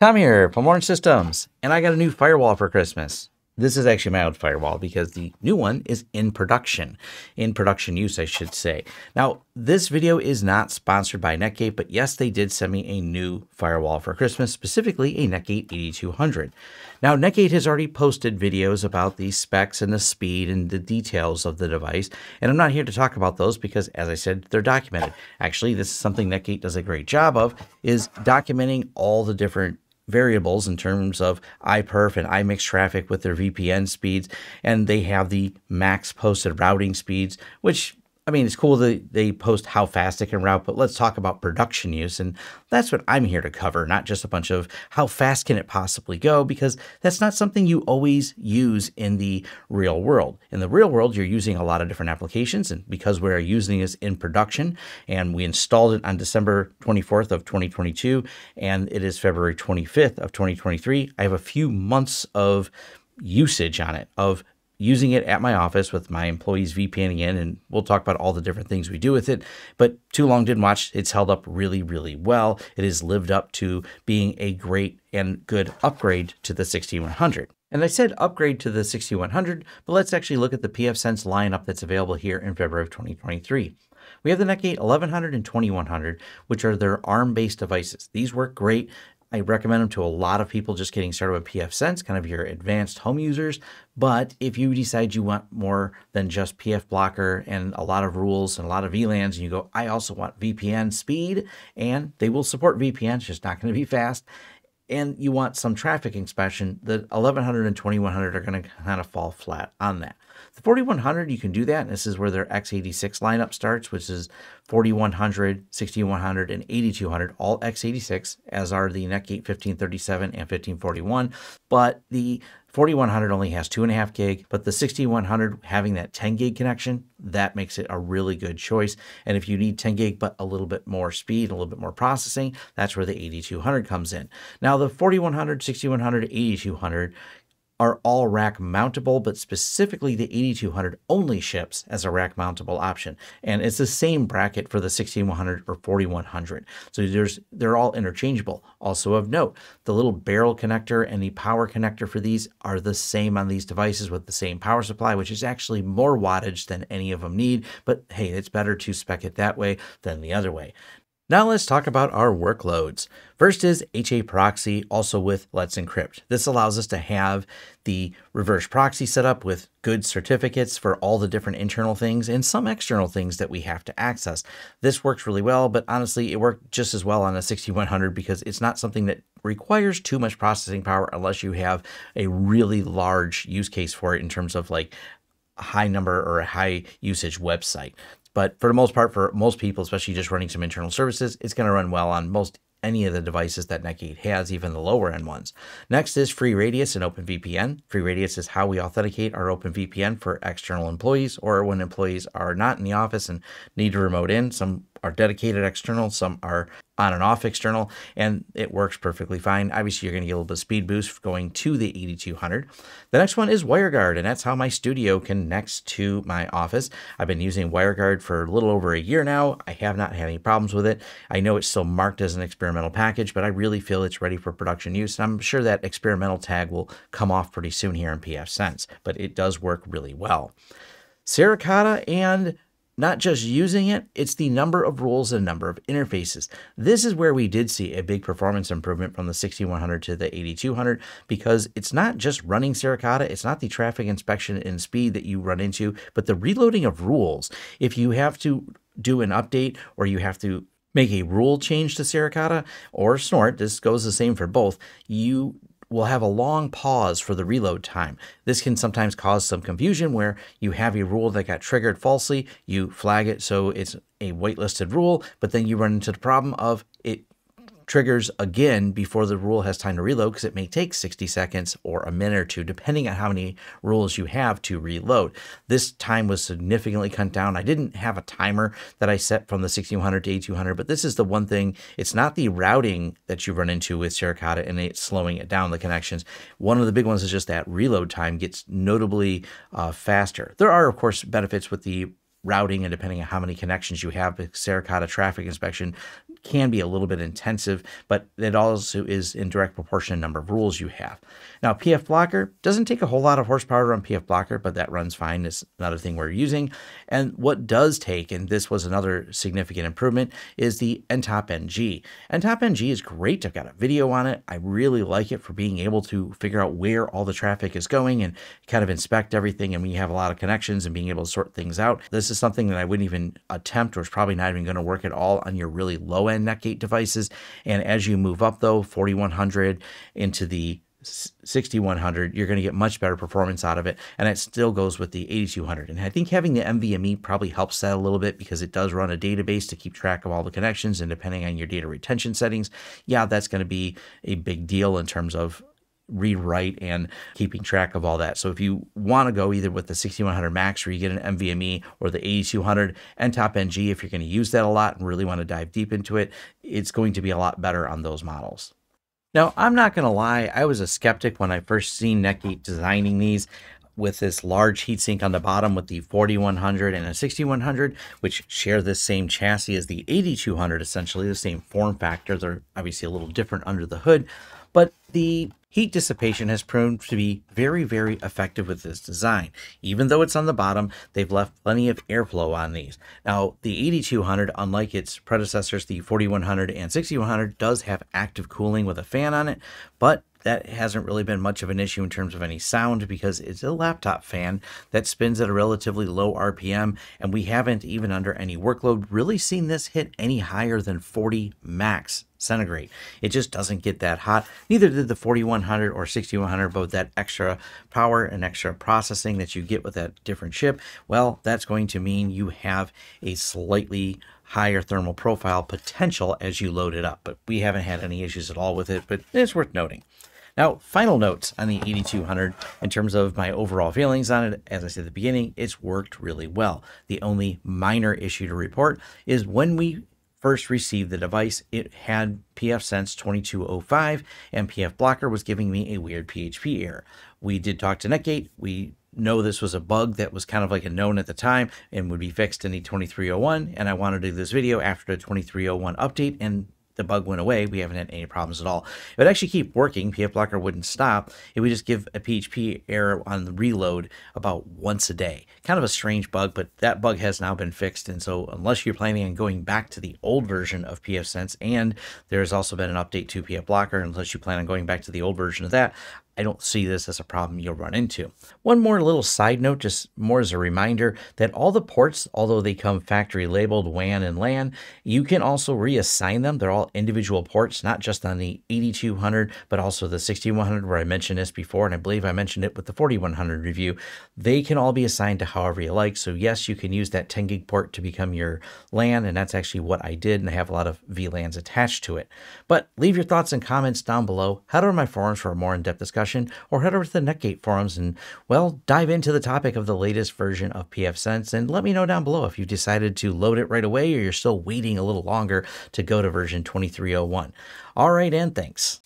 Tom here from Lawrence Systems, and I got a new firewall for Christmas. This is actually my old firewall because the new one is in production, in production use, I should say. Now, this video is not sponsored by Netgate, but yes, they did send me a new firewall for Christmas, specifically a Netgate 8200. Now, Netgate has already posted videos about the specs and the speed and the details of the device, and I'm not here to talk about those because, as I said, they're documented. Actually, this is something Netgate does a great job of, is documenting all the different variables in terms of iPerf and iMix traffic with their VPN speeds, and they have the max posted routing speeds, which I mean, it's cool that they post how fast it can route, but let's talk about production use. And that's what I'm here to cover, not just a bunch of how fast can it possibly go, because that's not something you always use in the real world. In the real world, you're using a lot of different applications. And because we're using this in production and we installed it on December 24th of 2022, and it is February 25th of 2023, I have a few months of usage on it of using it at my office with my employees VPNing in, and we'll talk about all the different things we do with it. But too long didn't watch. It's held up really, really well. It has lived up to being a great and good upgrade to the 6100. And I said upgrade to the 6100, but let's actually look at the pfSense lineup that's available here in February of 2023. We have the Netgate 1100 and 2100, which are their ARM-based devices. These work great. I recommend them to a lot of people just getting started with pfSense, kind of your advanced home users. But if you decide you want more than just pfBlocker and a lot of rules and a lot of VLANs, and you go, I also want VPN speed, and they will support VPN, it's just not going to be fast. And you want some traffic inspection, the 1100 and 2100 are going to kind of fall flat on that. The 4100, you can do that. And this is where their x86 lineup starts, which is 4100, 6100, and 8200, all x86, as are the Netgate 1537 and 1541. But the 4100 only has 2.5 gig, but the 6100 having that 10 gig connection, that makes it a really good choice. And if you need 10 gig but a little bit more speed, a little bit more processing, that's where the 8200 comes in. Now the 4100, 6100, 8200 are all rack mountable, but specifically the 8200 only ships as a rack mountable option. And it's the same bracket for the 6100 or 4100. So there's they're all interchangeable. Also of note, the little barrel connector and the power connector for these are the same on these devices with the same power supply, which is actually more wattage than any of them need. But hey, it's better to spec it that way than the other way. Now let's talk about our workloads. First is HAProxy, also with Let's Encrypt. This allows us to have the reverse proxy set up with good certificates for all the different internal things and some external things that we have to access. This works really well, but honestly, it worked just as well on a 6100 because it's not something that requires too much processing power unless you have a really large use case for it in terms of like a high number or a high usage website. But for the most part, for most people, especially just running some internal services, it's going to run well on most any of the devices that Netgate has, even the lower end ones. Next is FreeRadius and OpenVPN. FreeRadius is how we authenticate our OpenVPN for external employees or when employees are not in the office and need to remote in. Some are dedicated external, some are on and off external, and it works perfectly fine. Obviously, you're going to get a little bit of speed boost going to the 8200. The next one is WireGuard, and that's how my studio connects to my office. I've been using WireGuard for a little over a year now. I have not had any problems with it. I know it's still marked as an experimental package, but I really feel it's ready for production use. And I'm sure that experimental tag will come off pretty soon here in pfSense, but it does work really well. Suricata and not just using it, it's the number of rules and number of interfaces. This is where we did see a big performance improvement from the 6100 to the 8200 because it's not just running Suricata, it's not the traffic inspection and speed that you run into, but the reloading of rules. If you have to do an update or you have to make a rule change to Suricata or Snort, this goes the same for both, you will have a long pause for the reload time. This can sometimes cause some confusion where you have a rule that got triggered falsely, you flag it so it's a whitelisted rule, but then you run into the problem of it triggers again before the rule has time to reload because it may take 60 seconds or a minute or two, depending on how many rules you have to reload. This time was significantly cut down. I didn't have a timer that I set from the 1600 to 8200, but this is the one thing. It's not the routing that you run into with Suricata and it's slowing it down, the connections. One of the big ones is just that reload time gets notably uh, faster. There are, of course, benefits with the routing and depending on how many connections you have, Suricata traffic inspection can be a little bit intensive, but it also is in direct proportion to the number of rules you have. Now, pfBlocker doesn't take a whole lot of horsepower to run pfBlocker, but that runs fine. It's another thing we're using. And what does take, and this was another significant improvement, is the ntopng. NTOP NG is great. I've got a video on it. I really like it for being able to figure out where all the traffic is going and kind of inspect everything. And we have a lot of connections and being able to sort things out. This is something that I wouldn't even attempt or is probably not even going to work at all on your really low end Netgate devices. And as you move up though, 4100 into the 6100 you're going to get much better performance out of it and it still goes with the 8200 and i think having the nvme probably helps that a little bit because it does run a database to keep track of all the connections and depending on your data retention settings yeah that's going to be a big deal in terms of read write and keeping track of all that. So if you want to go either with the 6100 Max or you get an NVMe or the 8200 ntopng, if you're going to use that a lot and really want to dive deep into it, it's going to be a lot better on those models. Now, I'm not going to lie, I was a skeptic when I first seen Netgate designing these with this large heatsink on the bottom with the 4100 and a 6100, which share the same chassis as the 8200, essentially the same form factor. They're obviously a little different under the hood, but the Heat dissipation has proven to be very, very effective with this design. Even though it's on the bottom, they've left plenty of airflow on these. Now, the 8200, unlike its predecessors, the 4100 and 6100, does have active cooling with a fan on it, but that hasn't really been much of an issue in terms of any sound because it's a laptop fan that spins at a relatively low RPM, and we haven't, even under any workload, really seen this hit any higher than 40 max centigrade. It just doesn't get that hot. Neither did the 4100 or 6100, but that extra power and extra processing that you get with that different chip, well, that's going to mean you have a slightly higher thermal profile potential as you load it up. But we haven't had any issues at all with it, but it's worth noting. Now, final notes on the 8200 in terms of my overall feelings on it. As I said at the beginning, it's worked really well. The only minor issue to report is when we first received the device, it had pfSense 2205 and pfBlocker was giving me a weird PHP error. We did talk to Netgate. We know this was a bug that was kind of like a known at the time and would be fixed in the 2301 and I wanted to do this video after the 2301 update and the bug went away. We haven't had any problems at all. It would actually keep working. pfBlocker wouldn't stop. It would just give a PHP error on the reload about once a day. Kind of a strange bug, but that bug has now been fixed. And so unless you're planning on going back to the old version of pfSense, and there's also been an update to pfBlocker, unless you plan on going back to the old version of that, I don't see this as a problem you'll run into. One more little side note, just more as a reminder, that all the ports, although they come factory labeled WAN and LAN, you can also reassign them. They're all individual ports, not just on the 8200, but also the 6100 where I mentioned this before, and I believe I mentioned it with the 4100 review. They can all be assigned to however you like. So yes, you can use that 10 gig port to become your LAN, and that's actually what I did, and I have a lot of VLANs attached to it. But leave your thoughts and comments down below. Head over to my forums for a more in-depth discussion discussion, or head over to the Netgate forums and, well, dive into the topic of the latest version of pfSense and let me know down below if you've decided to load it right away or you're still waiting a little longer to go to version 2301. All right, and thanks.